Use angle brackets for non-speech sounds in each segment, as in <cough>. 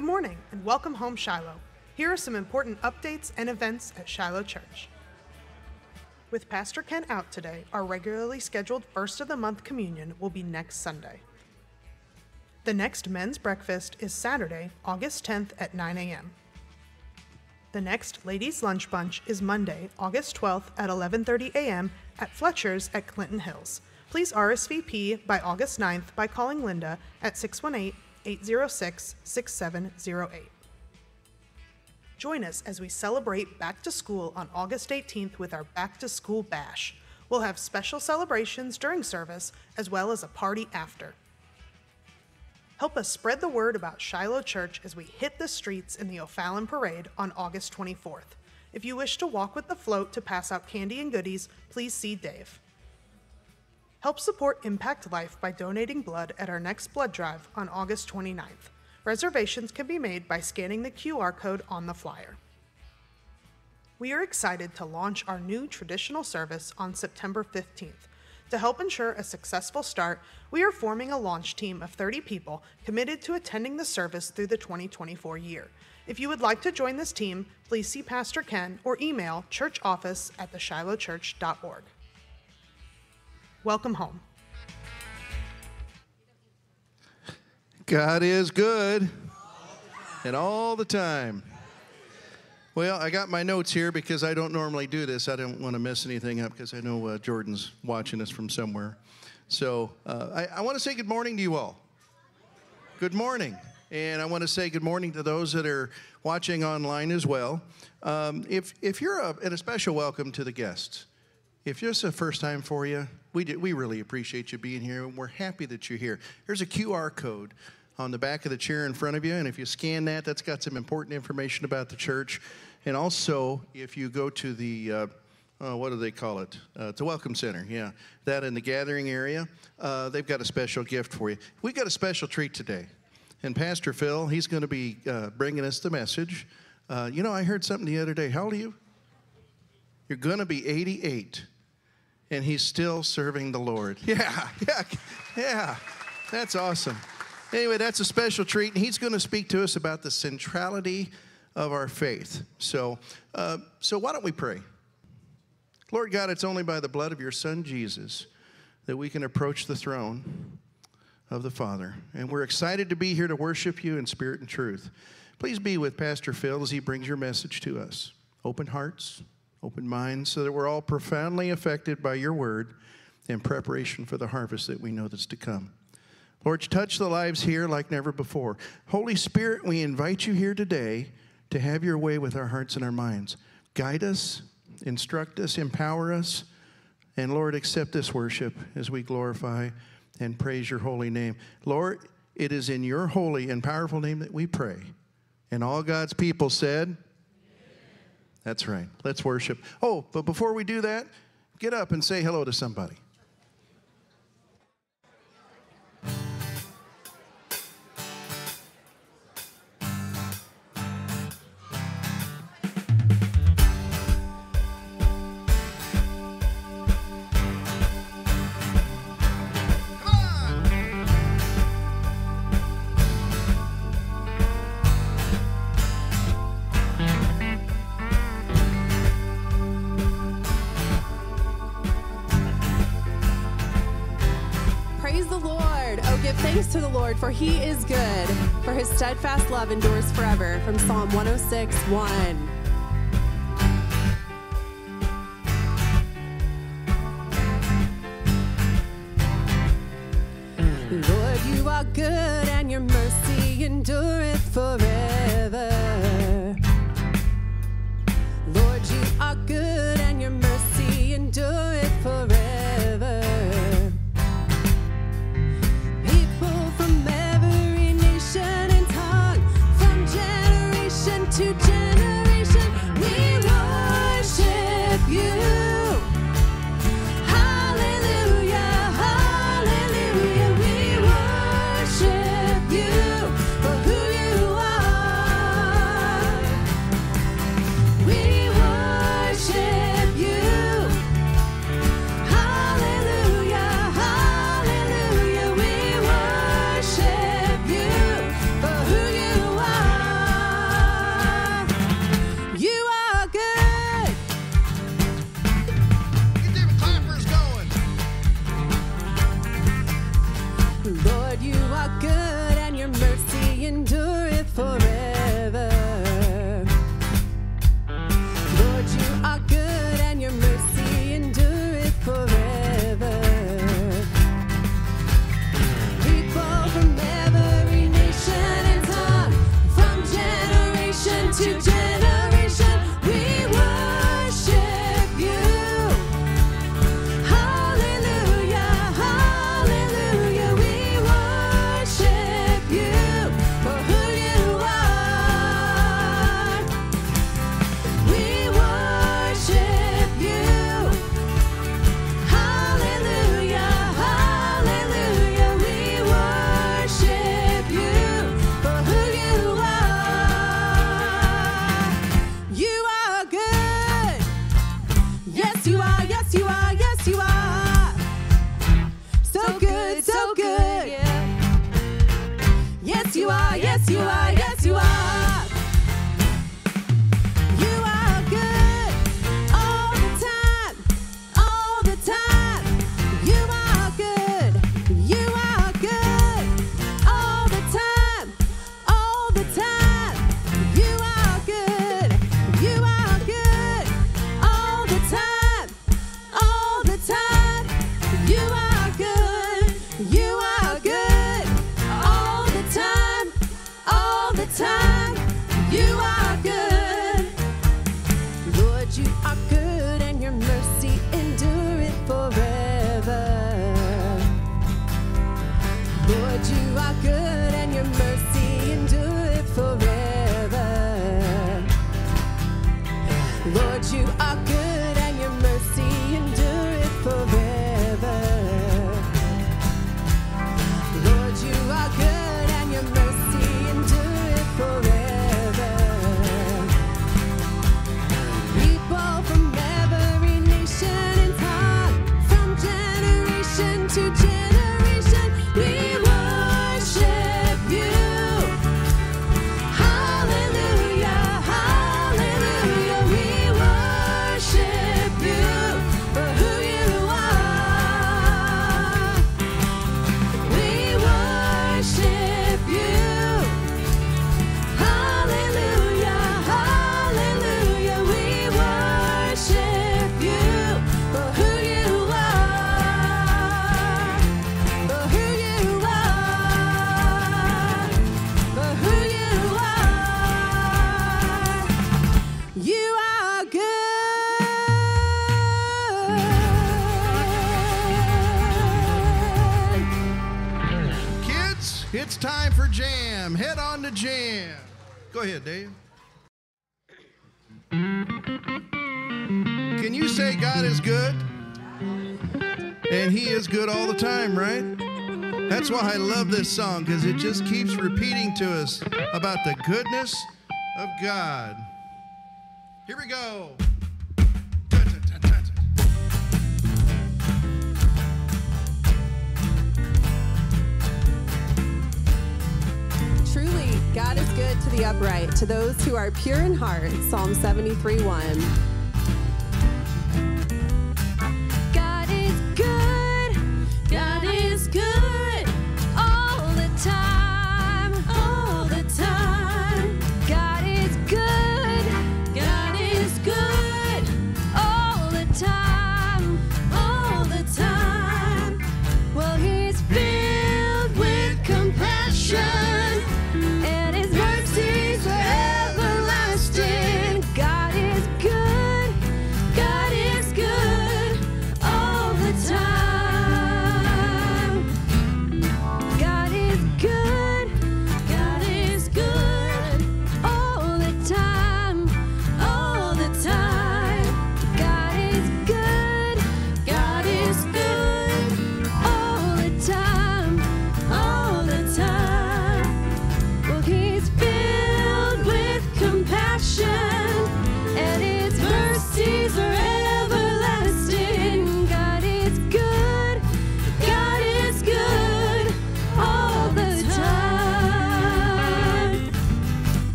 Good morning and welcome home, Shiloh. Here are some important updates and events at Shiloh Church. With Pastor Ken out today, our regularly scheduled first of the month communion will be next Sunday. The next men's breakfast is Saturday, August 10th at 9 a.m. The next ladies' lunch bunch is Monday, August 12th at 11:30 a.m. at Fletcher's at Clinton Hills. Please RSVP by August 9th by calling Linda at 618-806-6708. Join us as we celebrate back to school on August 18th with our Back to School Bash. We'll have special celebrations during service as well as a party after. Help us spread the word about Shiloh Church as we hit the streets in the O'Fallon Parade on August 24th. If you wish to walk with the float to pass out candy and goodies, please see Dave. Help support Impact Life by donating blood at our next blood drive on August 29th. Reservations can be made by scanning the QR code on the flyer. We are excited to launch our new traditional service on September 15th. To help ensure a successful start, we are forming a launch team of 30 people committed to attending the service through the 2024 year. If you would like to join this team, please see Pastor Ken or email churchoffice at theshilohchurch.org. Welcome home. God is good and all the time. Well, I got my notes here because I don't normally do this. I don't want to mess anything up because I know uh, Jordan's watching us from somewhere. So uh, I, I want to say good morning to you all. Good morning. And I want to say good morning to those that are watching online as well. Um, if, if you're a, and a special welcome to the guests. If this is the first time for you, we, do, we really appreciate you being here, and we're happy that you're here. Here's a QR code on the back of the chair in front of you, and if you scan that, that's got some important information about the church. And also, if you go to the uh, uh, what do they call it? Uh, it's a welcome center, yeah. That in the gathering area, uh, they've got a special gift for you. We've got a special treat today. And Pastor Phil, he's going to be uh, bringing us the message. Uh, you know, I heard something the other day. How old are you? You're going to be 88 and he's still serving the Lord. <laughs> Yeah, yeah, yeah. That's awesome. Anyway, that's a special treat, and he's going to speak to us about the centrality of our faith. So, uh, so why don't we pray? Lord God, it's only by the blood of your Son Jesus that we can approach the throne of the Father, and we're excited to be here to worship you in spirit and truth. Please be with Pastor Phil as he brings your message to us. Open hearts, open minds, so that we're all profoundly affected by your word in preparation for the harvest that we know that's to come. Lord, touch the lives here like never before. Holy Spirit, we invite you here today to have your way with our hearts and our minds. Guide us, instruct us, empower us, and Lord, accept this worship as we glorify and praise your holy name. Lord, it is in your holy and powerful name that we pray. And all God's people said, that's right. Let's worship. Oh, but before we do that, get up and say hello to somebody. He is good, for his steadfast love endures forever. From Psalm 106 1. Time for jam. Head on to jam. Go ahead, Dave. Can you say God is good? And He is good all the time, right? That's why I love this song, because it just keeps repeating to us about the goodness of God. Here we go. God is good to the upright, to those who are pure in heart. Psalm 73 1. God is good. God is good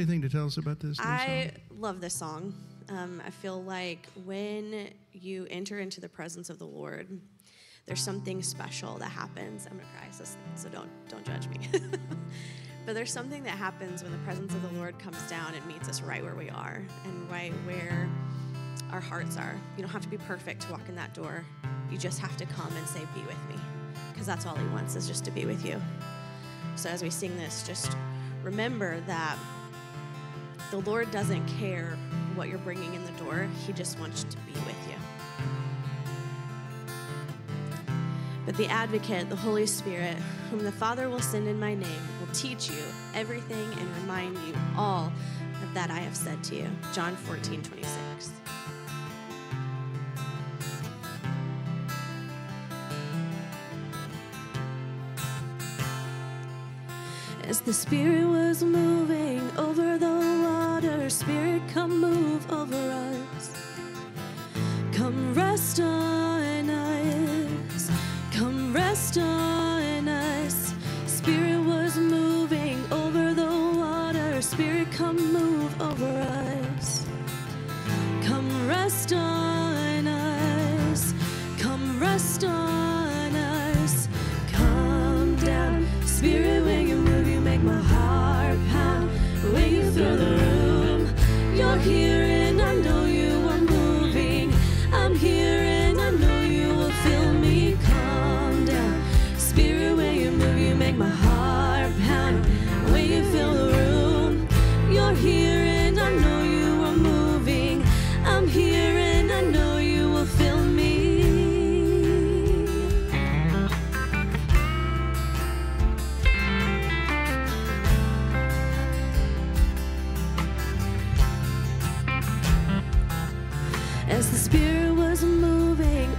anything to tell us about this? I song? love this song. Um, I feel like when you enter into the presence of the Lord, there's something special that happens. I'm gonna cry, so, so don't don't judge me. <laughs> but there's something that happens when the presence of the Lord comes down and meets us right where we are and right where our hearts are. You don't have to be perfect to walk in that door. You just have to come and say, "Be with me," because that's all He wants is just to be with you. So as we sing this, just remember that the Lord doesn't care what you're bringing in the door, He just wants to be with you. But the advocate, the Holy Spirit, whom the Father will send in my name, will teach you everything and remind you all of that I have said to you. John 14, 26. As the Spirit was moving over the water, Spirit, come move over us. Come rest on us. Come rest on As the Spirit was moving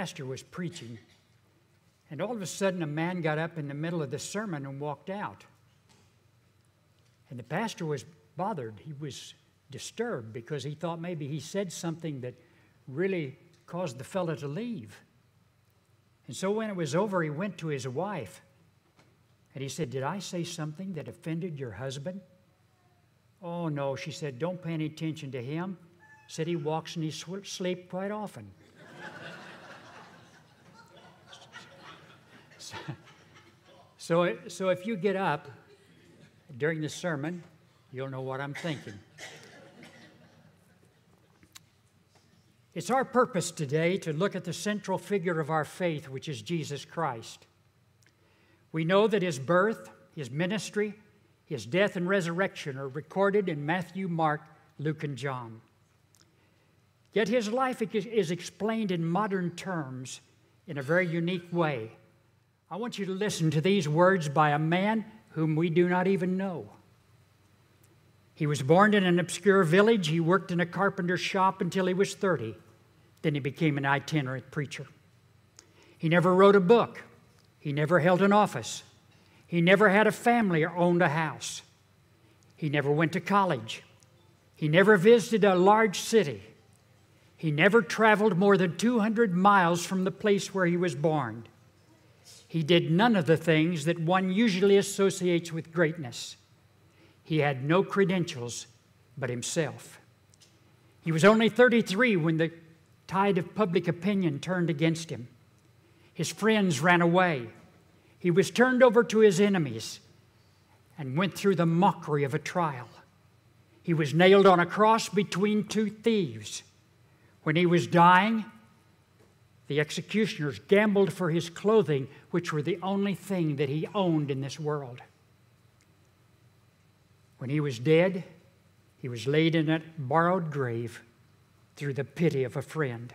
pastor was preaching, and all of a sudden a man got up in the middle of the sermon and walked out. And the pastor was bothered. He was disturbed because he thought maybe he said something that really caused the fellow to leave. And so when it was over, he went to his wife and he said, Did I say something that offended your husband? Oh, no. She said, Don't pay any attention to him. Said he walks in his sleep quite often. <laughs> so, so, if you get up during the sermon, you'll know what I'm thinking. It's our purpose today to look at the central figure of our faith, which is Jesus Christ. We know that his birth, his ministry, his death and resurrection are recorded in Matthew, Mark, Luke, and John. Yet his life is explained in modern terms in a very unique way. I want you to listen to these words by a man whom we do not even know. He was born in an obscure village. He worked in a carpenter's shop until he was 30. Then he became an itinerant preacher. He never wrote a book. He never held an office. He never had a family or owned a house. He never went to college. He never visited a large city. He never traveled more than 200 miles from the place where he was born. He did none of the things that one usually associates with greatness. He had no credentials but himself. He was only 33 when the tide of public opinion turned against him. His friends ran away. He was turned over to his enemies and went through the mockery of a trial. He was nailed on a cross between two thieves. When he was dying, the executioners gambled for his clothing, which were the only thing that he owned in this world. When he was dead, he was laid in a borrowed grave through the pity of a friend.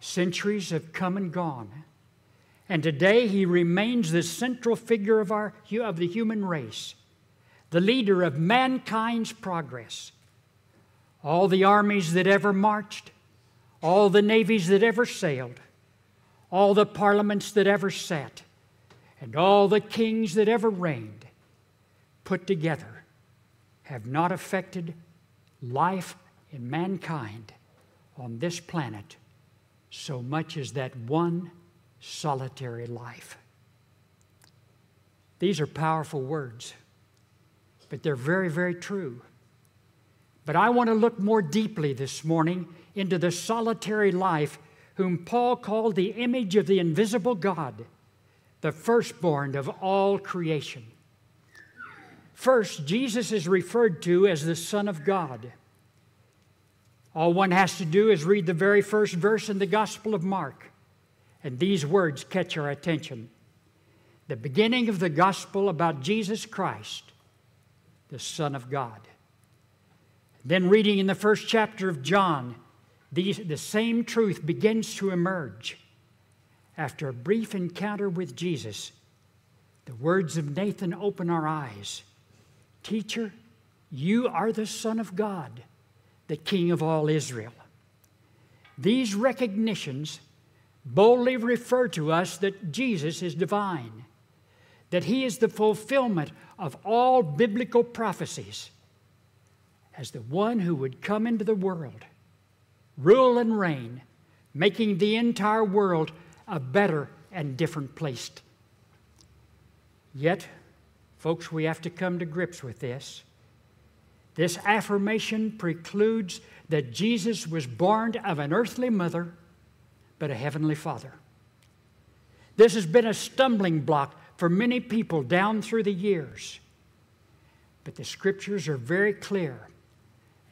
Centuries have come and gone. And today he remains the central figure of, our, of the human race, the leader of mankind's progress. All the armies that ever marched, all the navies that ever sailed, all the parliaments that ever sat, and all the kings that ever reigned, put together, have not affected life in mankind on this planet so much as that one solitary life. These are powerful words, but they're very, very true. But I want to look more deeply this morning into the solitary life whom Paul called the image of the invisible God, the firstborn of all creation. First, Jesus is referred to as the Son of God. All one has to do is read the very first verse in the Gospel of Mark, and these words catch our attention. The beginning of the Gospel about Jesus Christ, the Son of God. Then, reading in the first chapter of John, these, the same truth begins to emerge. After a brief encounter with Jesus, the words of Nathan open our eyes Teacher, you are the Son of God the King of all Israel. These recognitions boldly refer to us that Jesus is divine, that he is the fulfillment of all biblical prophecies as the one who would come into the world, rule and reign, making the entire world a better and different place. Yet, folks, we have to come to grips with this. This affirmation precludes that Jesus was born of an earthly mother, but a heavenly father. This has been a stumbling block for many people down through the years. But the scriptures are very clear.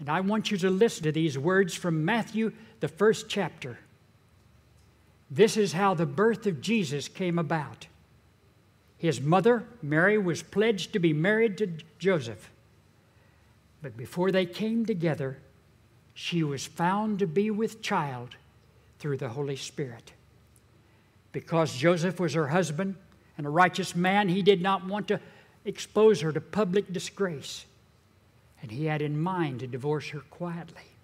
And I want you to listen to these words from Matthew, the first chapter. This is how the birth of Jesus came about. His mother, Mary, was pledged to be married to Joseph. But before they came together, she was found to be with child through the Holy Spirit. Because Joseph was her husband and a righteous man, he did not want to expose her to public disgrace. And he had in mind to divorce her quietly.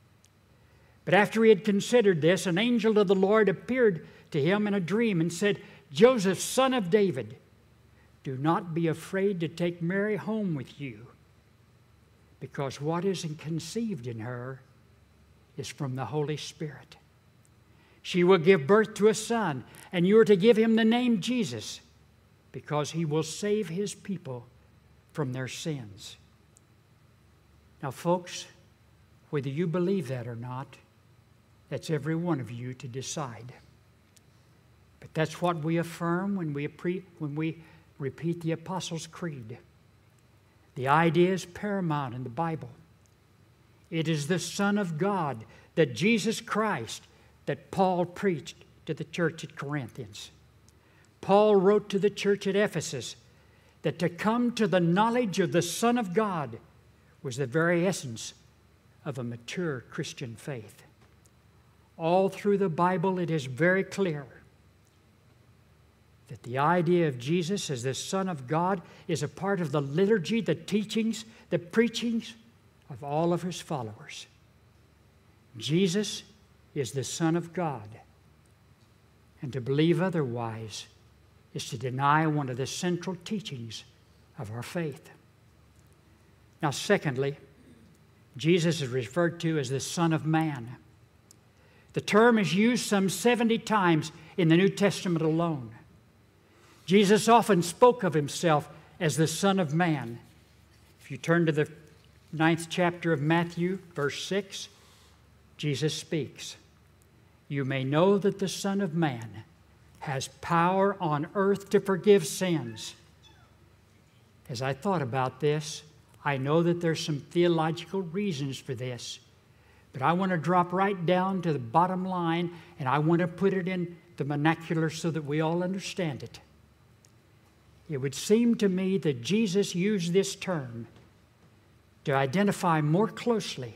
But after he had considered this, an angel of the Lord appeared to him in a dream and said, Joseph, son of David, do not be afraid to take Mary home with you because what is conceived in her is from the Holy Spirit. She will give birth to a son, and you are to give him the name Jesus, because he will save his people from their sins. Now, folks, whether you believe that or not, that's every one of you to decide. But that's what we affirm when we, when we repeat the Apostles' Creed. The idea is paramount in the Bible. It is the Son of God, that Jesus Christ, that Paul preached to the church at Corinthians. Paul wrote to the church at Ephesus that to come to the knowledge of the Son of God was the very essence of a mature Christian faith. All through the Bible, it is very clear that the idea of Jesus as the Son of God is a part of the liturgy, the teachings, the preachings of all of his followers. Jesus is the Son of God. And to believe otherwise is to deny one of the central teachings of our faith. Now, secondly, Jesus is referred to as the Son of Man. The term is used some 70 times in the New Testament alone. Jesus often spoke of himself as the Son of Man. If you turn to the ninth chapter of Matthew, verse 6, Jesus speaks You may know that the Son of Man has power on earth to forgive sins. As I thought about this, I know that there's some theological reasons for this, but I want to drop right down to the bottom line and I want to put it in the vernacular so that we all understand it. It would seem to me that Jesus used this term to identify more closely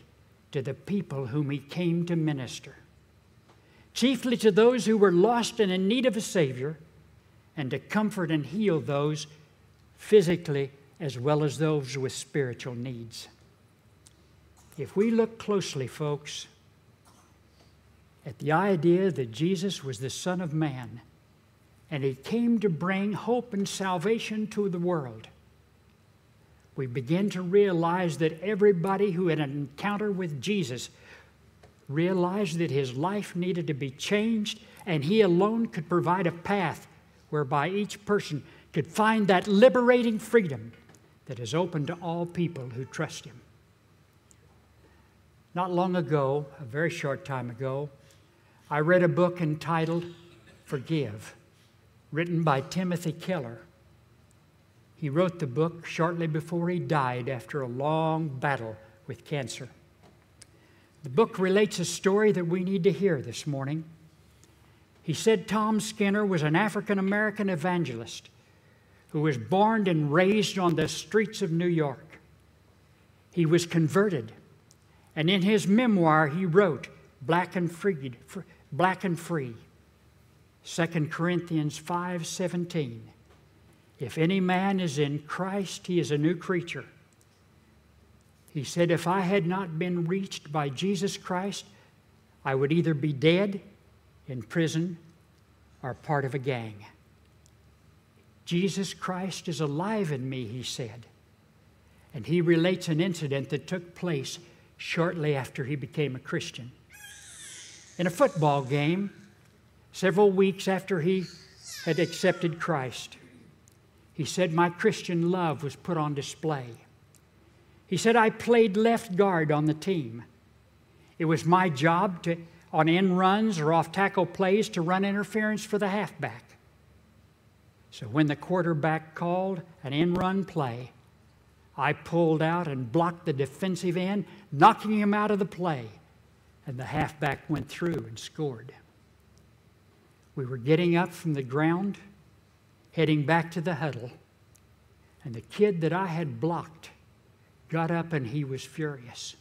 to the people whom he came to minister, chiefly to those who were lost and in need of a Savior, and to comfort and heal those physically as well as those with spiritual needs. If we look closely, folks, at the idea that Jesus was the Son of Man and He came to bring hope and salvation to the world, we begin to realize that everybody who had an encounter with Jesus realized that his life needed to be changed, and He alone could provide a path whereby each person could find that liberating freedom that is open to all people who trust Him. Not long ago, a very short time ago, I read a book entitled Forgive, written by Timothy Keller. He wrote the book shortly before he died after a long battle with cancer. The book relates a story that we need to hear this morning. He said Tom Skinner was an African American evangelist who was born and raised on the streets of New York. He was converted, and in his memoir he wrote, Black and Freed, Black and Free, 2 Corinthians 5:17. If any man is in Christ, he is a new creature. He said, If I had not been reached by Jesus Christ, I would either be dead, in prison, or part of a gang. Jesus Christ is alive in me, he said. And he relates an incident that took place shortly after he became a Christian. In a football game, several weeks after he had accepted Christ, he said, My Christian love was put on display. He said, I played left guard on the team. It was my job to, on end runs or off tackle plays, to run interference for the halfback. So when the quarterback called an end run play, I pulled out and blocked the defensive end, knocking him out of the play, and the halfback went through and scored. We were getting up from the ground, heading back to the huddle, and the kid that I had blocked got up and he was furious.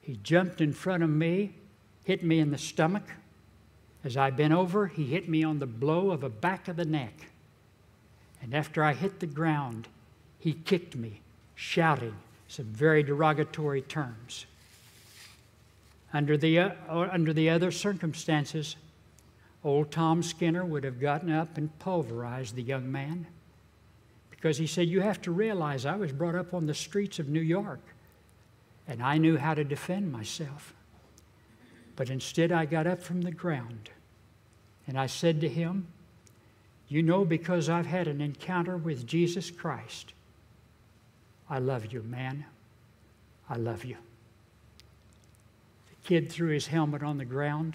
He jumped in front of me, hit me in the stomach. As I bent over, he hit me on the blow of the back of the neck. And after I hit the ground, he kicked me, shouting some very derogatory terms. Under the, uh, under the other circumstances, old Tom Skinner would have gotten up and pulverized the young man because he said, You have to realize I was brought up on the streets of New York. and I knew how to defend myself. But instead, I got up from the ground and I said to him, You know, because I've had an encounter with Jesus Christ, I love you, man. I love you. The kid threw his helmet on the ground,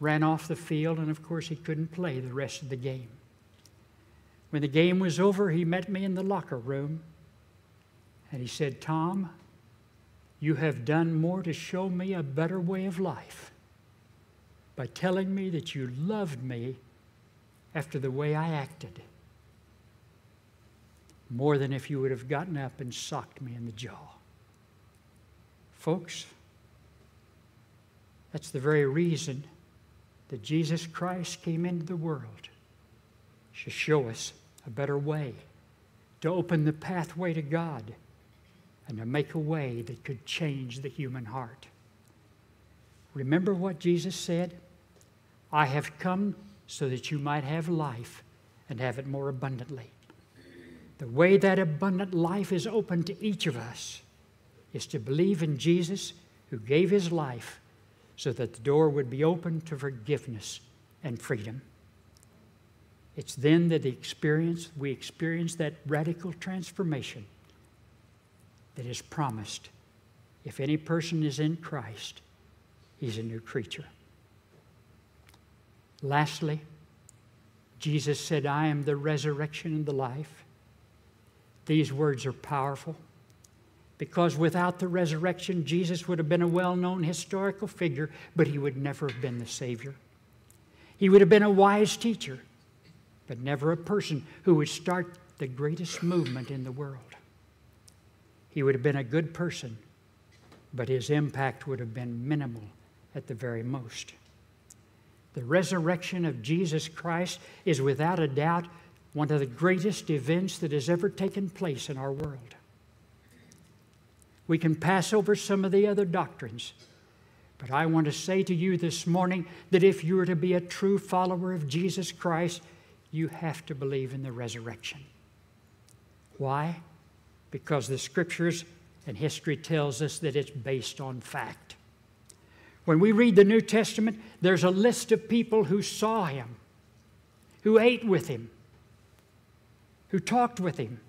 ran off the field, and of course, he couldn't play the rest of the game. When the game was over, he met me in the locker room and he said, Tom, you have done more to show me a better way of life by telling me that you loved me after the way I acted, more than if you would have gotten up and socked me in the jaw. Folks, that's the very reason that Jesus Christ came into the world to show us a better way, to open the pathway to God and to make a way that could change the human heart. Remember what Jesus said? I have come so that you might have life and have it more abundantly. The way that abundant life is open to each of us is to believe in Jesus who gave his life so that the door would be open to forgiveness and freedom. It's then that the experience, we experience that radical transformation that is promised. If any person is in Christ, he's a new creature. Lastly, Jesus said, I am the resurrection and the life. These words are powerful because without the resurrection, Jesus would have been a well known historical figure, but he would never have been the Savior. He would have been a wise teacher, but never a person who would start the greatest movement in the world. He would have been a good person, but his impact would have been minimal at the very most. The resurrection of Jesus Christ is without a doubt one of the greatest events that has ever taken place in our world. We can pass over some of the other doctrines, but I want to say to you this morning that if you are to be a true follower of Jesus Christ, you have to believe in the resurrection. Why? because the scriptures and history tells us that it's based on fact. When we read the New Testament, there's a list of people who saw him, who ate with him, who talked with him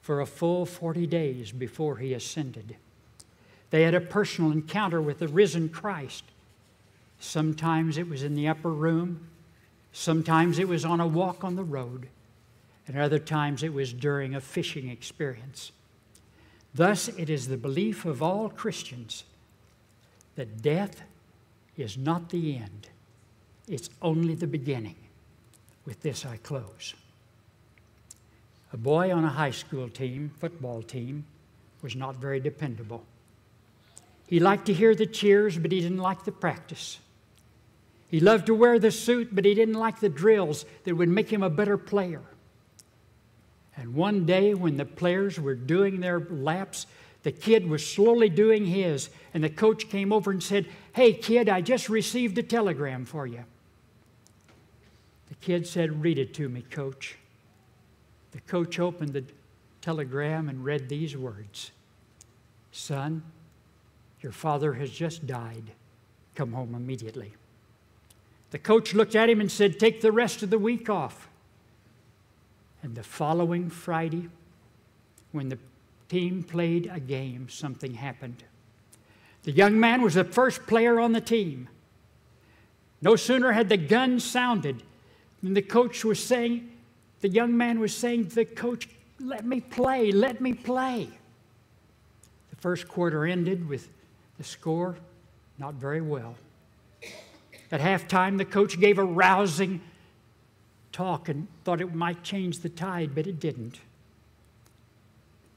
for a full 40 days before he ascended. They had a personal encounter with the risen Christ. Sometimes it was in the upper room, sometimes it was on a walk on the road and other times it was during a fishing experience. Thus, it is the belief of all Christians that death is not the end, it's only the beginning. With this, I close. A boy on a high school team, football team, was not very dependable. He liked to hear the cheers, but he didn't like the practice. He loved to wear the suit, but he didn't like the drills that would make him a better player. And one day, when the players were doing their laps, the kid was slowly doing his, and the coach came over and said, Hey, kid, I just received a telegram for you. The kid said, Read it to me, coach. The coach opened the telegram and read these words Son, your father has just died. Come home immediately. The coach looked at him and said, Take the rest of the week off. And the following Friday, when the team played a game, something happened. The young man was the first player on the team. No sooner had the gun sounded than the coach was saying, the young man was saying the coach, Let me play, let me play. The first quarter ended with the score not very well. At halftime, the coach gave a rousing talk and thought it might change the tide, but it didn't.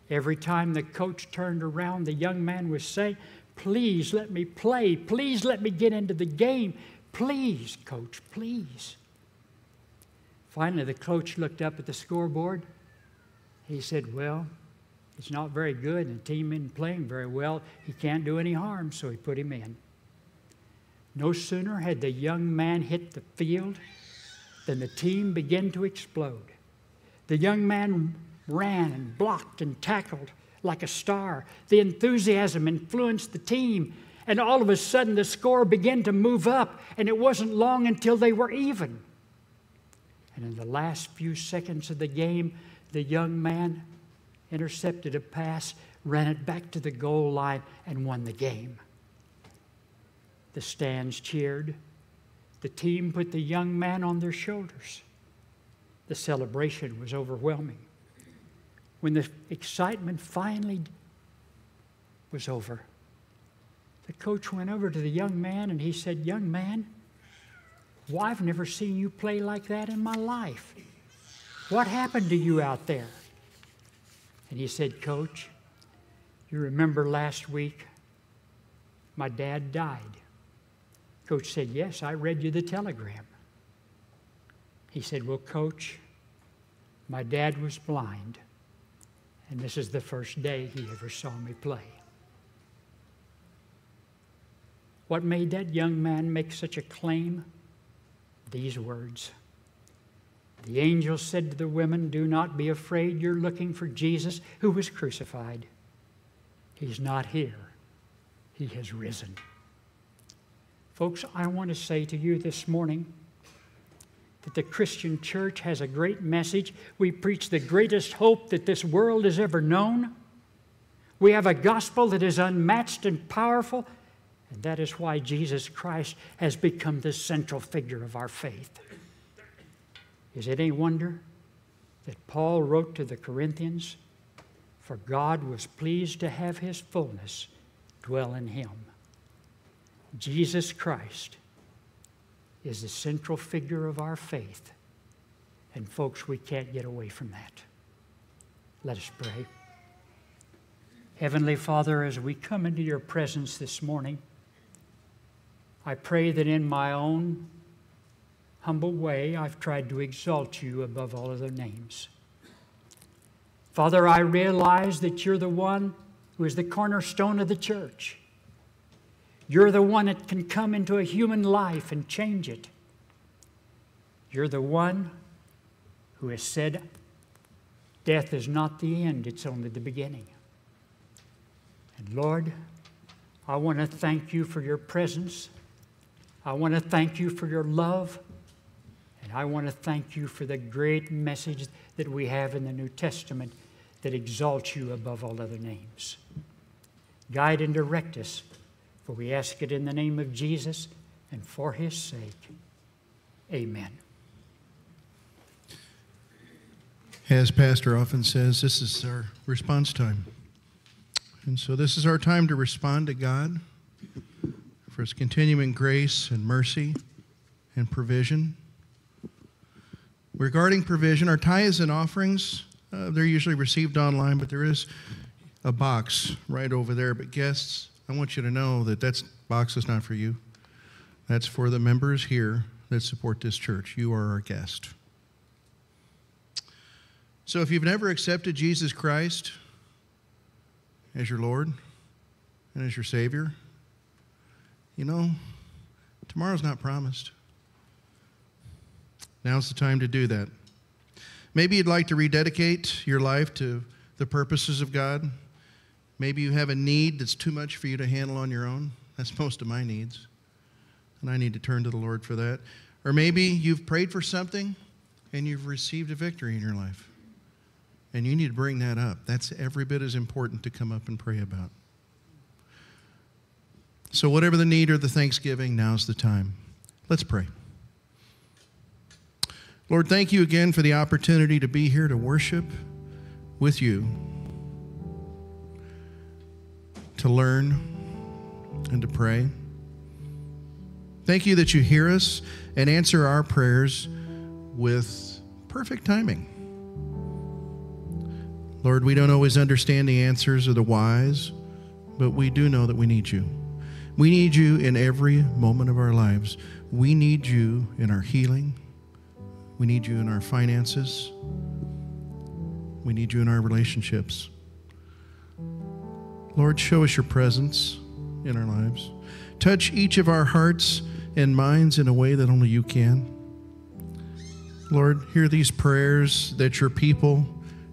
Every time the coach turned around, the young man was saying, Please let me play. Please let me get into the game. Please, coach, please. Finally, the coach looked up at the scoreboard. He said, Well, it's not very good, and the team isn't playing very well. He can't do any harm, so he put him in. No sooner had the young man hit the field than the team began to explode. The young man ran and blocked and tackled like a star. The enthusiasm influenced the team, and all of a sudden the score began to move up, and it wasn't long until they were even. And in the last few seconds of the game, the young man intercepted a pass, ran it back to the goal line, and won the game. The stands cheered. The team put the young man on their shoulders. The celebration was overwhelming. When the excitement finally was over, the coach went over to the young man and he said, Young man, well, I've never seen you play like that in my life. What happened to you out there? And he said, Coach, you remember last week my dad died. Coach said, Yes, I read you the telegram. He said, Well, Coach, my dad was blind, and this is the first day he ever saw me play. What made that young man make such a claim? These words. The angel said to the women, Do not be afraid. You're looking for Jesus who was crucified. He's not here, He has risen. Folks, I want to say to you this morning that the Christian church has a great message. We preach the greatest hope that this world has ever known. We have a gospel that is unmatched and powerful, and that is why Jesus Christ has become the central figure of our faith. Is it any wonder that Paul wrote to the Corinthians, For God was pleased to have his fullness dwell in him? Jesus Christ is the central figure of our faith. And, folks, we can't get away from that. Let us pray. Heavenly Father, as we come into your presence this morning, I pray that in my own humble way, I've tried to exalt you above all other names. Father, I realize that you're the one who is the cornerstone of the church. You're the one that can come into a human life and change it. You're the one who has said, Death is not the end, it's only the beginning. And Lord, I want to thank you for your presence. I want to thank you for your love. And I want to thank you for the great message that we have in the New Testament that exalts you above all other names. Guide and direct us for we ask it in the name of Jesus and for his sake. Amen. As Pastor often says, this is our response time. And so this is our time to respond to God for his continuing grace and mercy and provision. Regarding provision, our tithes and offerings, uh, they're usually received online, but there is a box right over there. But guests, I want you to know that that box is not for you. That's for the members here that support this church. You are our guest. So if you've never accepted Jesus Christ as your Lord and as your Savior, you know, tomorrow's not promised. Now's the time to do that. Maybe you'd like to rededicate your life to the purposes of God. Maybe you have a need that's too much for you to handle on your own. That's <laughs> most of my needs. And I need to turn to the Lord for that. Or maybe you've prayed for something and you've received a victory in your life. And you need to bring that up. That's every bit as important to come up and pray about. So, whatever the need or the thanksgiving, now's the time. Let's pray. Lord, thank you again for the opportunity to be here to worship with you to learn and to pray. Thank you that you hear us and answer our prayers with perfect timing. Lord, we don't always understand the answers or the whys, but we do know that we need you. We need you in every moment of our lives. We need you in our healing. We need you in our finances. We need you in our relationships. Lord, show us your presence in our lives. Touch each of our hearts and minds in a way that only you can. Lord, hear these prayers that your people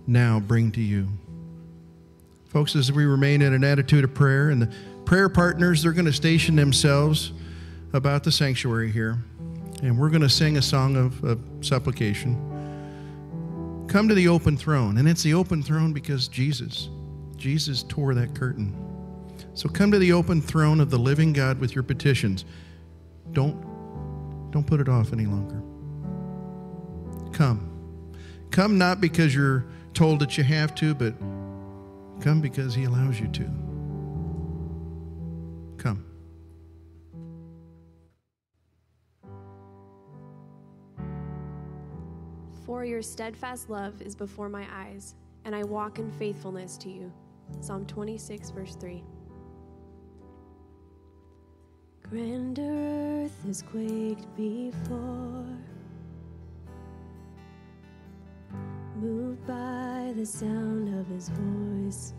now bring to you. Folks, as we remain in an attitude of prayer, and the prayer partners, they're going to station themselves about the sanctuary here. And we're going to sing a song of, of supplication. Come to the open throne. And it's the open throne because Jesus, Jesus tore that curtain. So come to the open throne of the living God with your petitions. Don't, don't put it off any longer. Come. Come not because you're told that you have to, but come because He allows you to. Come. For your steadfast love is before my eyes, and I walk in faithfulness to you. Psalm 26, verse 3. Grander earth has quaked before, moved by the sound of his voice,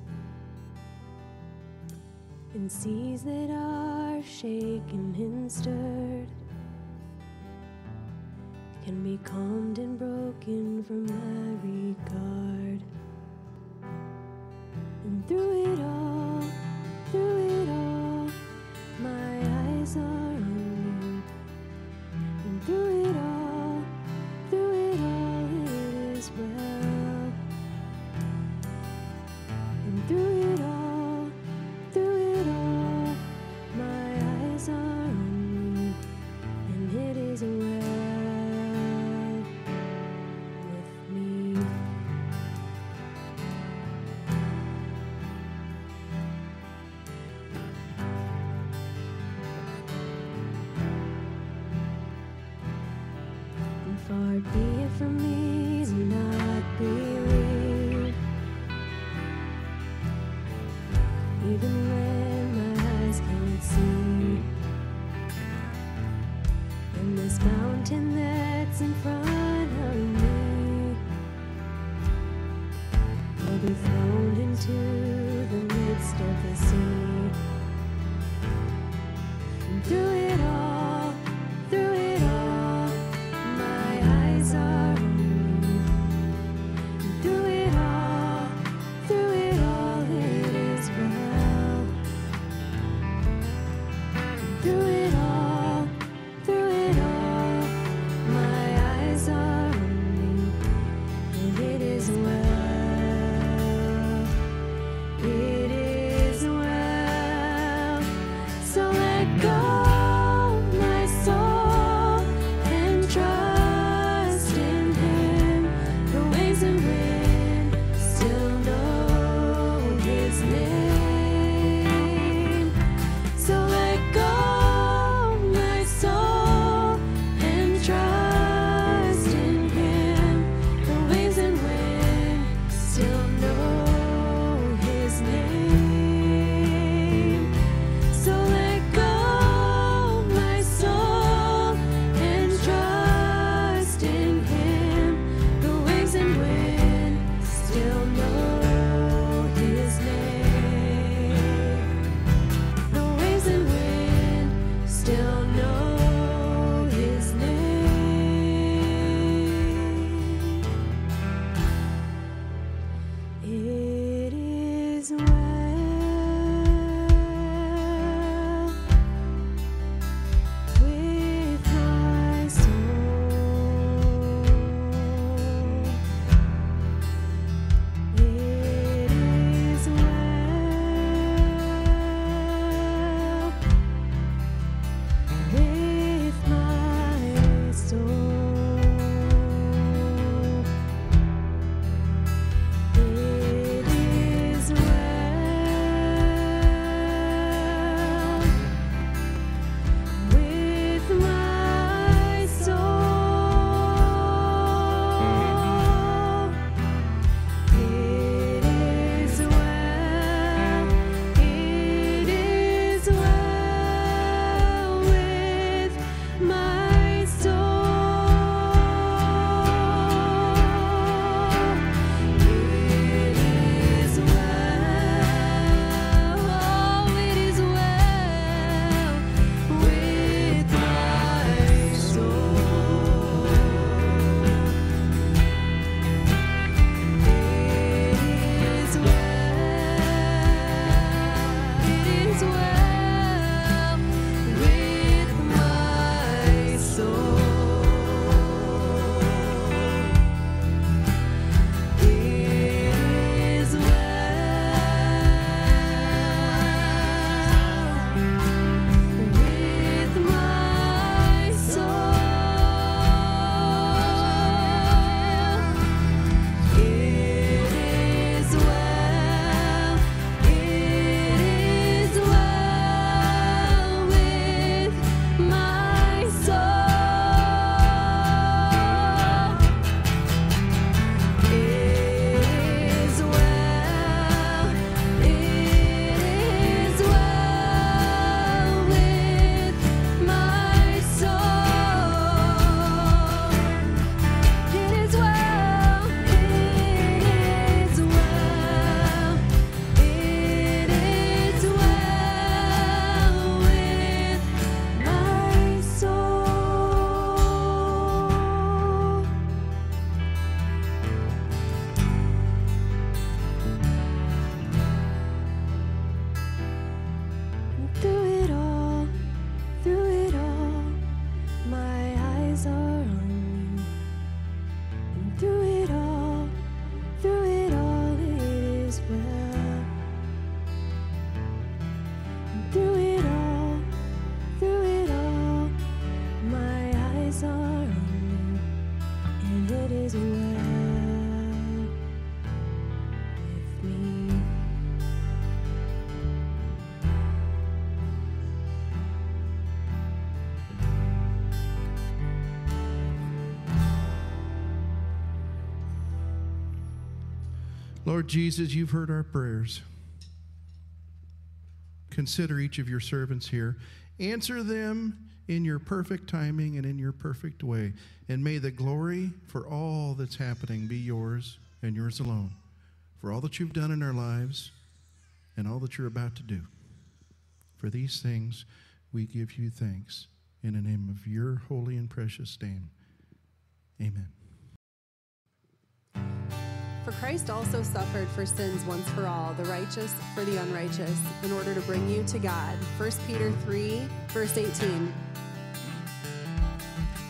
and seas that are shaken and stirred can be calmed and broken from my regard. And through it all, through it all, Lord Jesus, you've heard our prayers. Consider each of your servants here. Answer them in your perfect timing and in your perfect way. And may the glory for all that's happening be yours and yours alone. For all that you've done in our lives and all that you're about to do. For these things we give you thanks. In the name of your holy and precious name. Amen. For Christ also suffered for sins once for all, the righteous for the unrighteous, in order to bring you to God. 1 Peter 3, verse 18.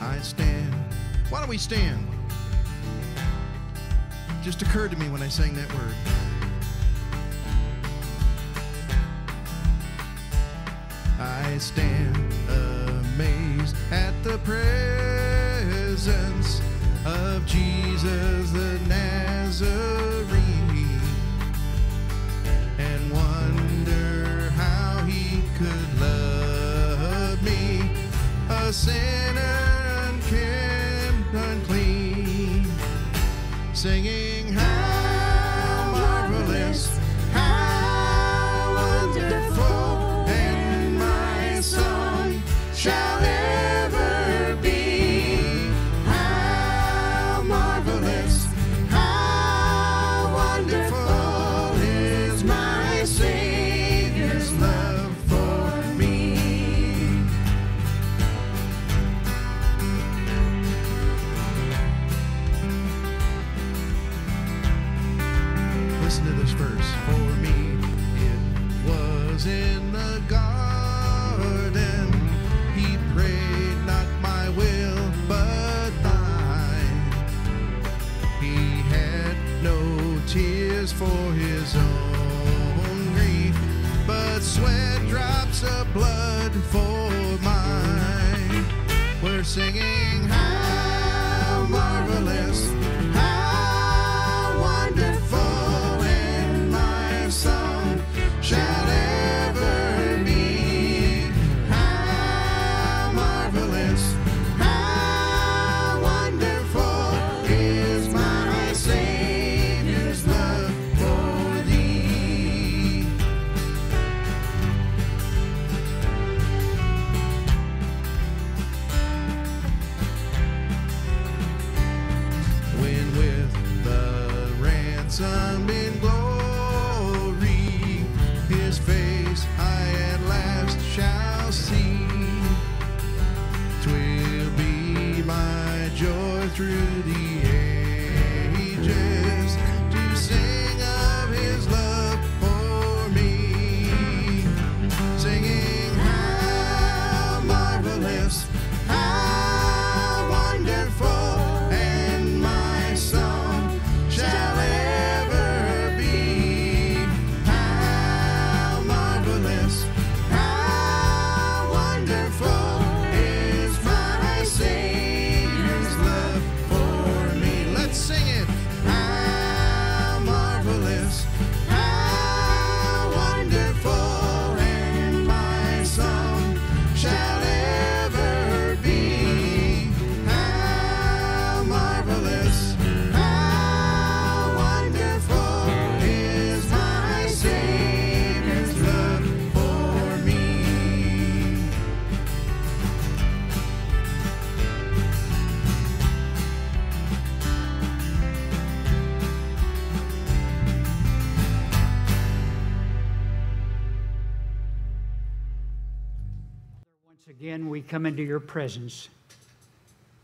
I stand. Why don't we stand? Just occurred to me when I sang that word. I stand amazed at the presence of Jesus the Nazarene. And wonder how he could love me, a sinner unkempt, unclean, singing of blood for mine. We're singing, again, we come into your presence,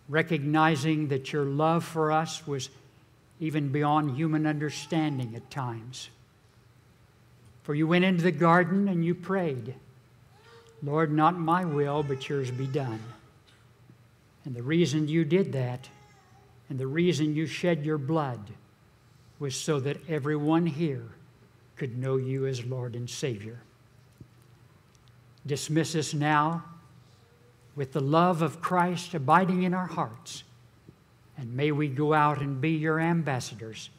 recognizing that your love for us was even beyond human understanding at times. For you went into the garden and you prayed, Lord, not my will, but yours be done. And the reason you did that, and the reason you shed your blood, was so that everyone here could know you as Lord and Savior. Dismiss us now with the love of Christ abiding in our hearts. And may we go out and be your ambassadors,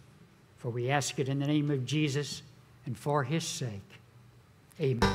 for we ask it in the name of Jesus and for his sake. Amen.